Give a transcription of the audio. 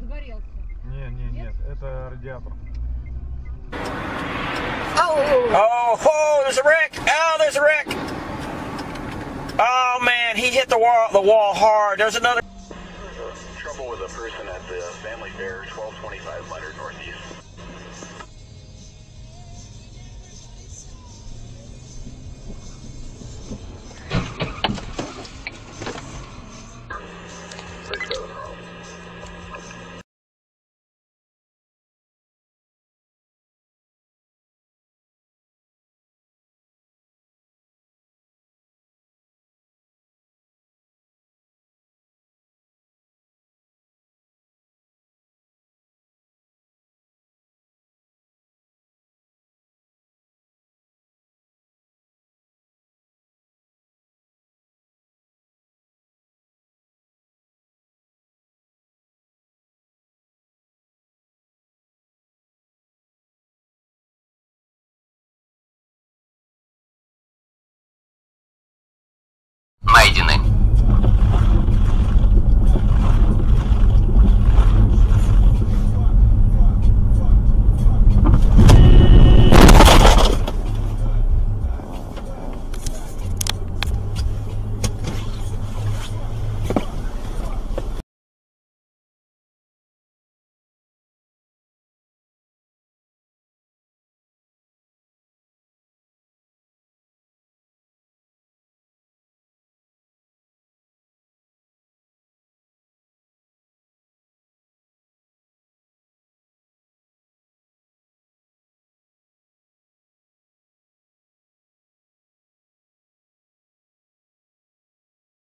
Загорелся. Не, не, нет, это радиатор. Oh, whoa, there's a wreck. Oh, there's a wreck. Oh, man, he hit the wall, the wall hard. There's another. Trouble with a person at the Family Fair, 1225 Leonard Northeast.